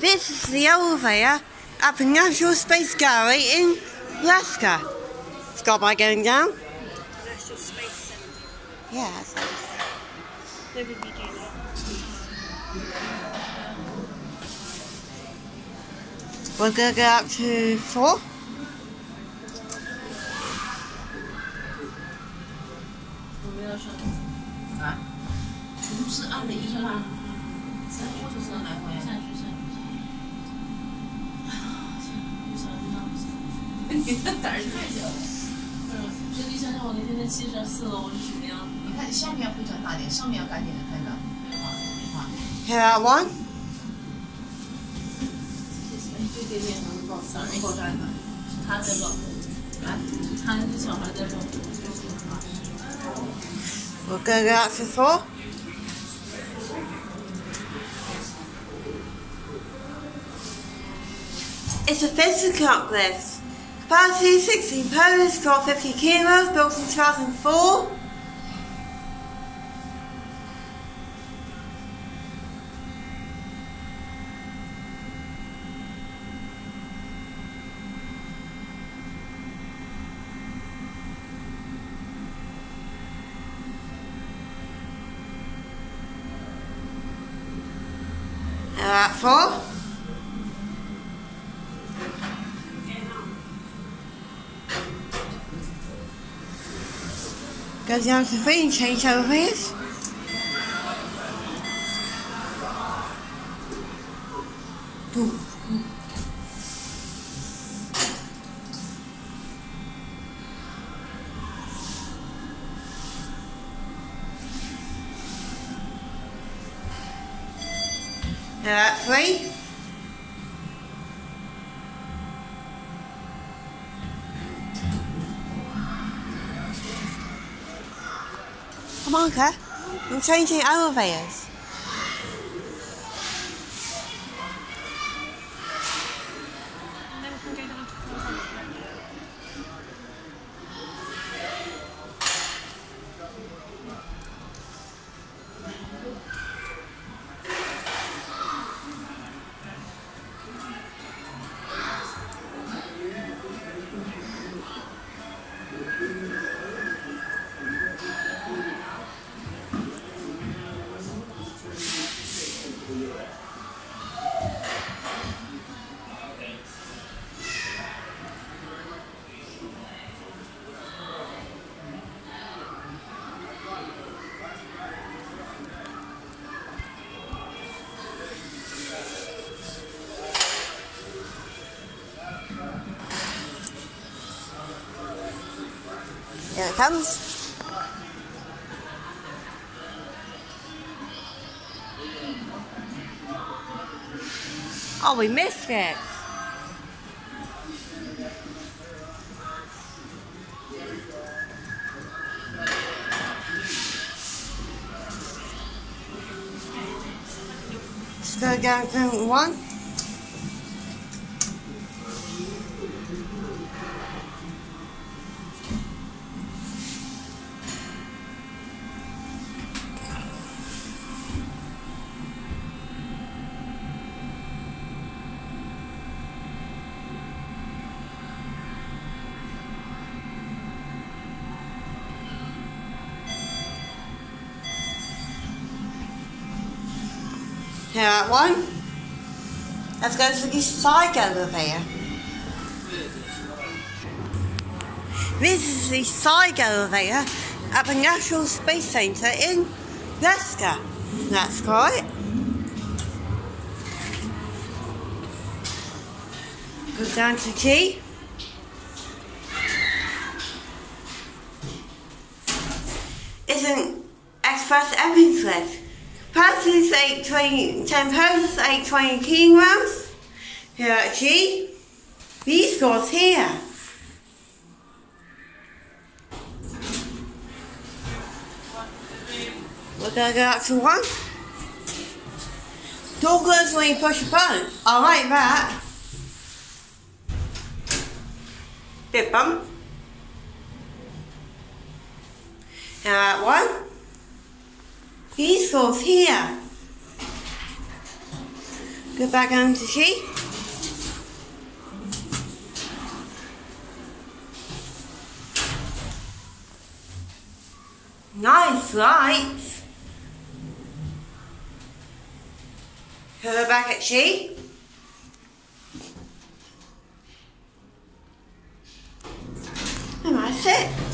This is the elevator at the National Space Gallery in Leicester. Scott, by going down. National Space Center. Yeah. We're going to go up to four. 行。胆儿太小了。嗯，这你想想，我那天在七十四楼，我是什么样子？你看下面会转大点，上面要赶紧的看到。好，好。 Here at one. 这对面能报三人报站的，是他在报。啊，他那小孩在报。 We're gonna go up to four. It's a physical clock lift. Capacity 16 pounds, got 50 kilos, built in 2004. At four. Go down to three and change over here. Two. At three. Come on, Claire. I'm changing elevators. And Here it comes. Oh, we missed it. Down to uh, one. Here at one. Let's go to the side elevator. This is the side elevator at the National Space Center in Leicester. That's right. Go down to G. It's an express entrance lift. Is 820, 10 pounds, 820 kilograms. Here at G. These scores here. We're gonna go up to one. Door closes when you push a button. I like that. Bit bump. Here at one. He's off here. Go back home to she. Nice lights. Go back at she. Am that's it.